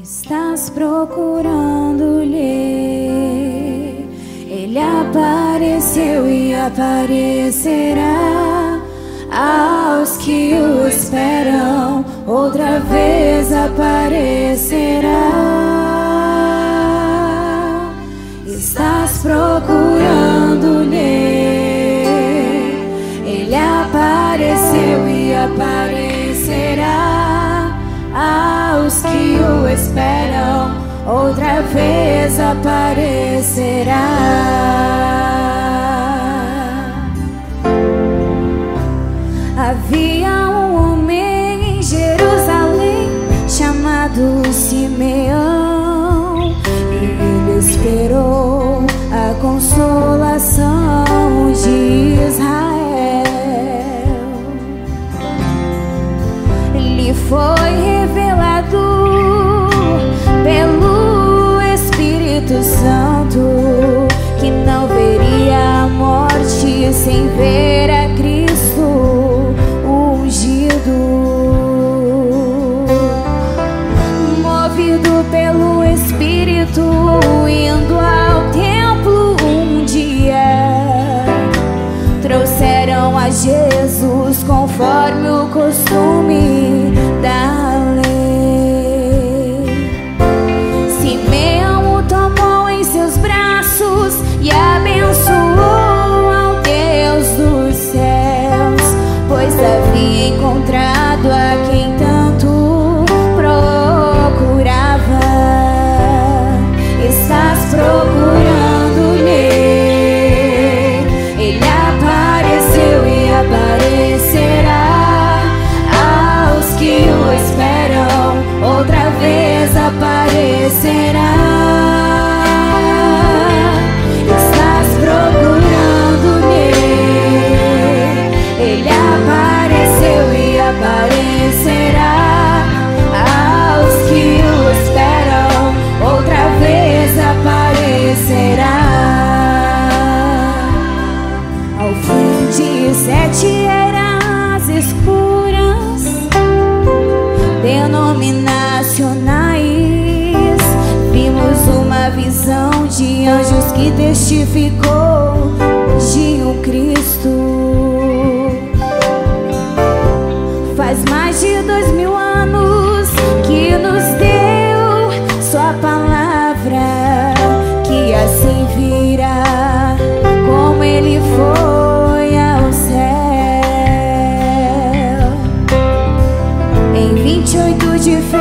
Estás procurando-lhe, ele apareceu e aparecerá aos que o esperam, outra vez aparecerá. Estás procurando-lhe, ele apareceu e aparecerá esperam, outra vez aparecerá. Havia um homem em Jerusalém chamado Simeão, e ele esperou a consolação de Israel. Lhe foi revelado sem ver a Cristo encontrado a quem tanto procurava. Estás procurando-lhe, que testificou de um Cristo. Faz mais de dois mil anos que nos deu Sua palavra, que assim virá, como Ele foi ao céu. Em 28 de fevereiro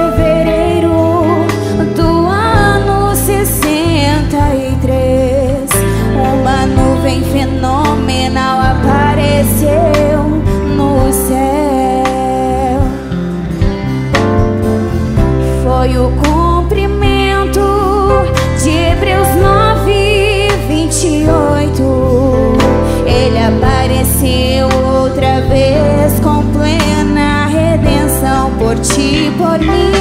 por mim.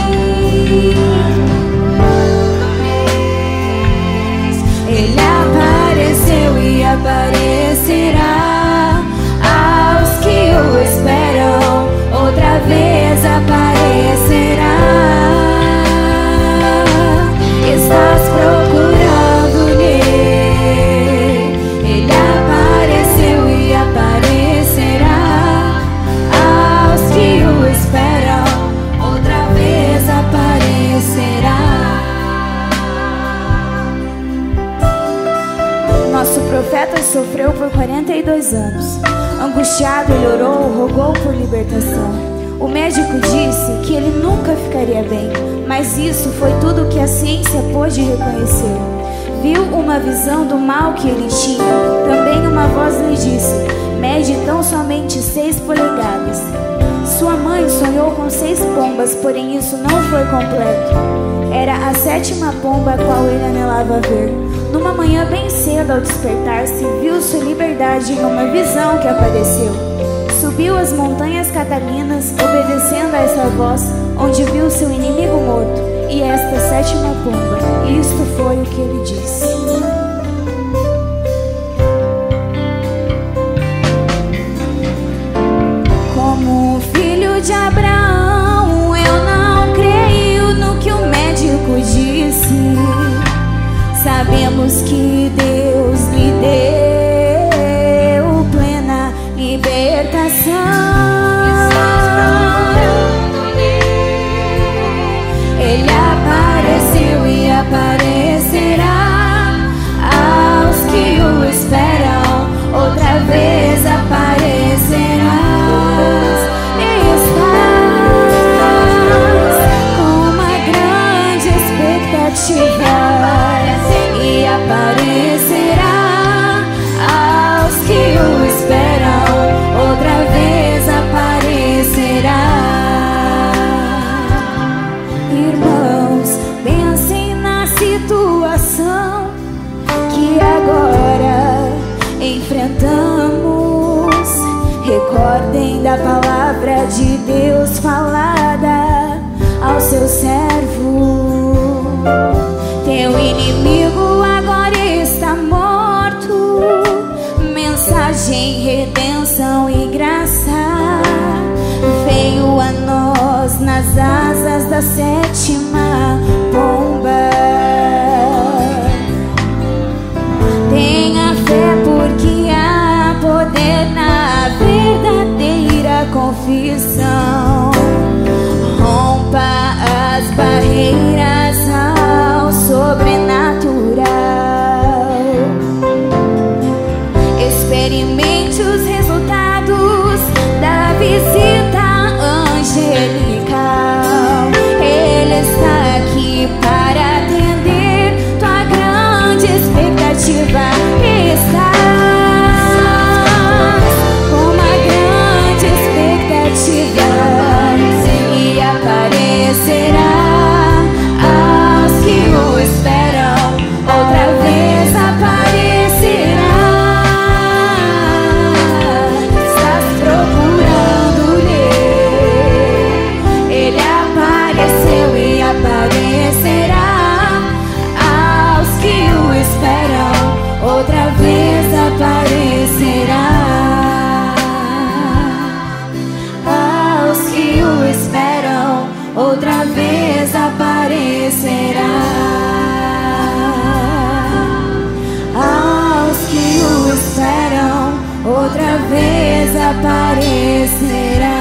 Angustiado, ele orou, rogou por libertação. O médico disse que ele nunca ficaria bem, mas isso foi tudo que a ciência pôde reconhecer. Viu uma visão do mal que ele tinha. Também uma voz lhe disse: Mede tão somente seis polegadas. Sua mãe sonhou com seis pombas, porém isso não foi completo. Era a sétima pomba a qual ele anelava ver. Numa manhã bem cedo, ao despertar-se, viu sua liberdade em uma visão que apareceu subiu as montanhas catalinas, obedecendo a essa voz, onde viu seu inimigo morto, e esta sétima pomba. Isto foi o que ele disse. Como filho de Abraão, eu não creio no que o médico disse. Sabemos que libertação. Recordem da palavra de Deus falada ao seu servo. Teu inimigo agora está morto. Mensagem, redenção e graça veio a nós nas asas da sétima confissão. Rompa as barreiras ao sobrenatural. Experimente os resultados da visita angelical. Ele está aqui para atender tua grande expectativa. Outra vez aparecerá.